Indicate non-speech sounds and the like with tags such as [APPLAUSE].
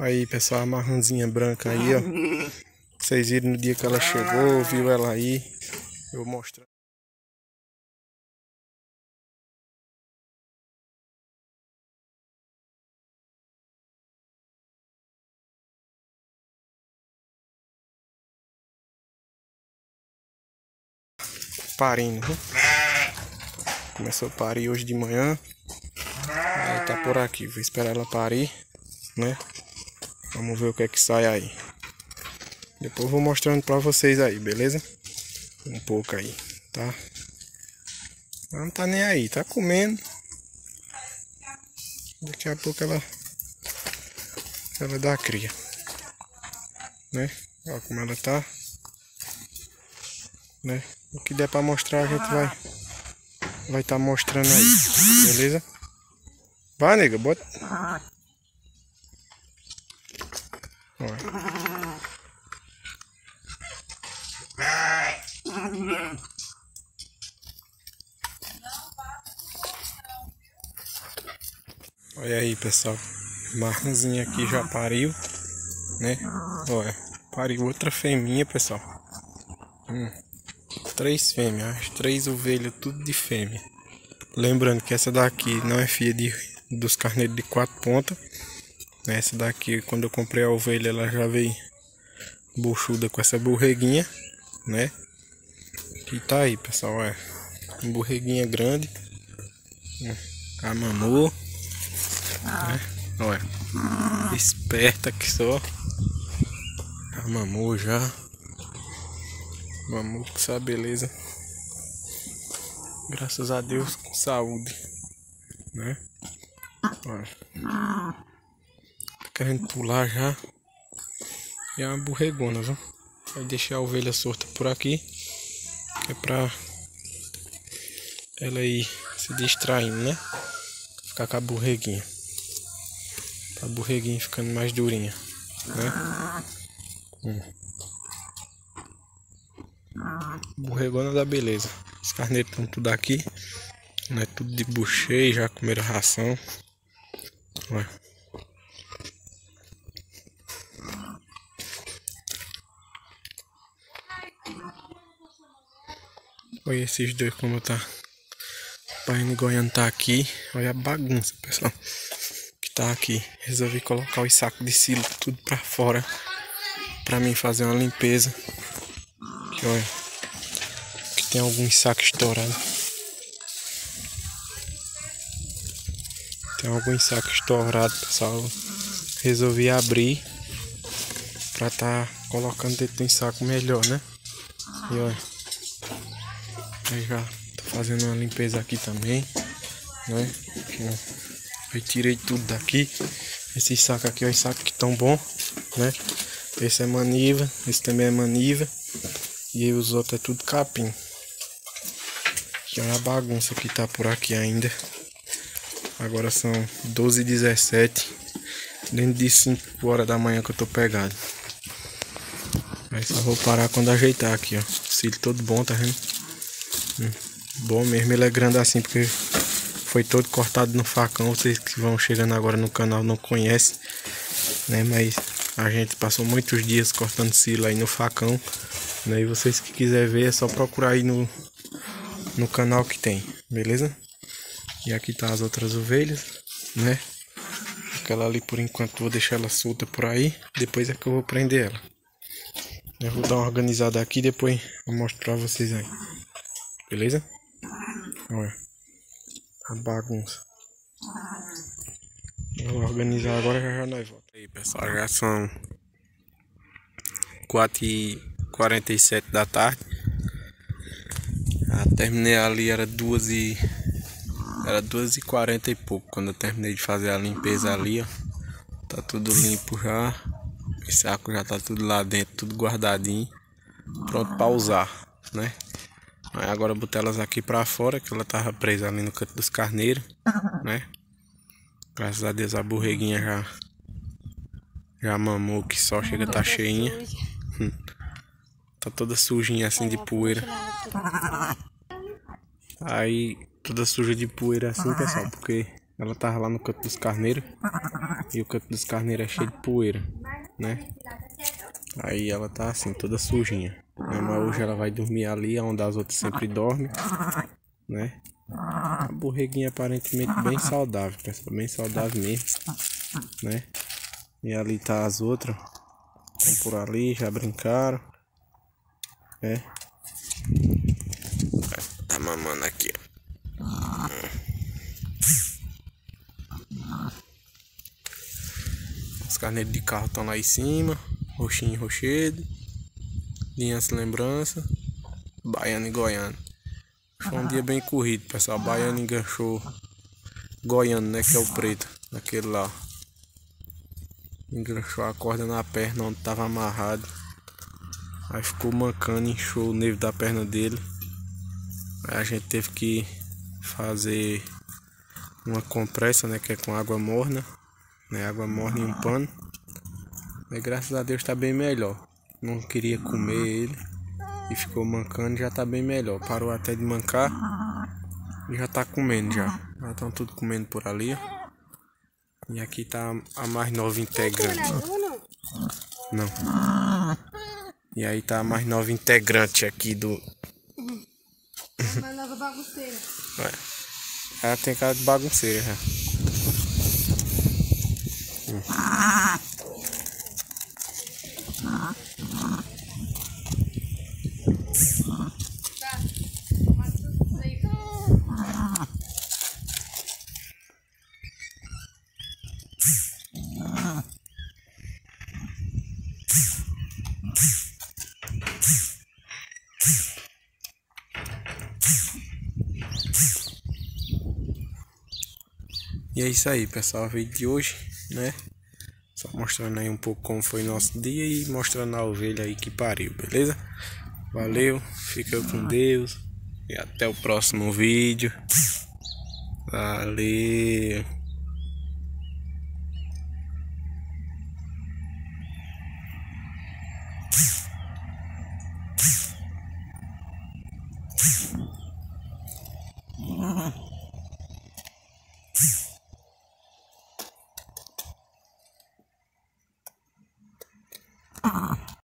Aí, pessoal, a marronzinha branca aí, ó. [LAUGHS] Vocês viram no dia que ela chegou, viu ela aí. Eu vou mostrar. Parindo, viu? Começou a parir hoje de manhã. Aí tá por aqui. Vou esperar ela parir, né? Vamos ver o que é que sai aí. Depois vou mostrando pra vocês aí, beleza? Um pouco aí, tá? Não tá nem aí, tá comendo. Daqui a pouco ela ela dá cria. Né? Olha como ela tá. Né? O que der pra mostrar a gente vai vai estar tá mostrando aí, beleza? Vai, nega, bota. Olha aí, pessoal. Marronzinha aqui já pariu, né? Olha, pariu outra fêmea, pessoal. Hum, três fêmeas, três ovelhas, tudo de fêmea. Lembrando que essa daqui não é filha de, dos carneiros de quatro pontas. Essa daqui, quando eu comprei a ovelha, ela já veio buchuda com essa borreguinha, né? E tá aí, pessoal, é borreguinha grande. A mamou. Né? Olha, esperta que só. Já mamou já. Mamou com essa beleza. Graças a Deus com saúde. Né? Olha. Querendo pular já. E é uma borregona, viu? Vai deixar a ovelha solta por aqui. Que é pra ela ir se distraindo, né? Ficar com a borreguinha. A borreguinha ficando mais durinha, né? Hum. Borregona da beleza. Os carneiros estão tudo aqui. Né? Tudo de bucheio, já comeram ração. Olha. Olha esses dois como tá. O pai Goiano tá aqui. Olha a bagunça, pessoal tá aqui. Resolvi colocar os sacos de silo tudo pra fora. Pra mim fazer uma limpeza. Aqui, olha. Aqui tem alguns sacos estourados. Tem alguns sacos estourados, pessoal. Resolvi abrir. Pra tá colocando dentro de um saco melhor, né? E olha. Aí já tô fazendo uma limpeza aqui também. Né? Aí tirei tudo daqui. Esses sacos aqui, ó, os sacos que estão bom, né? Esse é maniva, esse também é maniva. E aí os outros é tudo capim. Que é uma bagunça que tá por aqui ainda. Agora são 12 e 17 Dentro de 5 horas da manhã que eu tô pegado. Aí só vou parar quando ajeitar aqui, ó. Cílio todo bom, tá vendo? Bom mesmo, ele é grande assim porque foi todo cortado no facão. Vocês que vão chegando agora no canal não conhecem, né? Mas a gente passou muitos dias cortando silo aí no facão, né? E vocês que quiserem ver é só procurar aí no, no canal que tem, beleza? E aqui tá as outras ovelhas, né? Aquela ali por enquanto vou deixar ela solta por aí, depois é que eu vou prender ela. Eu vou dar uma organizada aqui, depois eu mostro pra vocês aí. Beleza? Olha a bagunça. Vou organizar agora já já nós voltamos. Aí pessoal, já são 4 e 47 da tarde. Já terminei ali, era 2 e. Era 2 e 40 e pouco quando eu terminei de fazer a limpeza ali, ó. Tá tudo limpo já. O saco já tá tudo lá dentro, tudo guardadinho. Pronto para usar, né? Aí agora eu botei elas aqui pra fora, que ela tava presa ali no canto dos carneiros, né? Graças a Deus a borreguinha já já mamou que só chega tá cheinha. tá toda sujinha assim de poeira. Aí toda suja de poeira assim, pessoal, porque Ela tava lá no canto dos carneiros. E o canto dos carneiros é cheio de poeira, né? Aí ela tá assim, toda sujinha. Né? Mas hoje ela vai dormir ali, onde as outras sempre dormem, né? A borreguinha aparentemente bem saudável, pessoal, bem saudável mesmo, né? E ali tá as outras, estão por ali, já brincaram, né? Tá mamando aqui, ó. Os carneiros de carro estão lá em cima, roxinho e rochedo, linhas lembrança, baiano e goiano. Foi um dia bem corrido, pessoal. Baiano enganchou Goiano, né? Que é o preto, naquele lá. Enganchou a corda na perna onde tava amarrado. Aí ficou mancando, inchou o nervo da perna dele. Aí a gente teve que fazer uma compressa, né? Que é com água morna. Né, água morna e um pano. E graças a Deus tá bem melhor. Não queria comer ele e ficou mancando já tá bem melhor. Parou até de mancar e já tá comendo já. Já estão tudo comendo por ali. E aqui tá a mais nova integrante. Não. E aí tá a mais nova integrante aqui do. Mais nova bagunceira. Ela tem cara de bagunceira já. Hum. É isso aí, pessoal, o vídeo de hoje, né? Só mostrando aí um pouco como foi nosso dia e mostrando a ovelha aí que pariu, beleza? Valeu, fica com Deus e até o próximo vídeo. Valeu.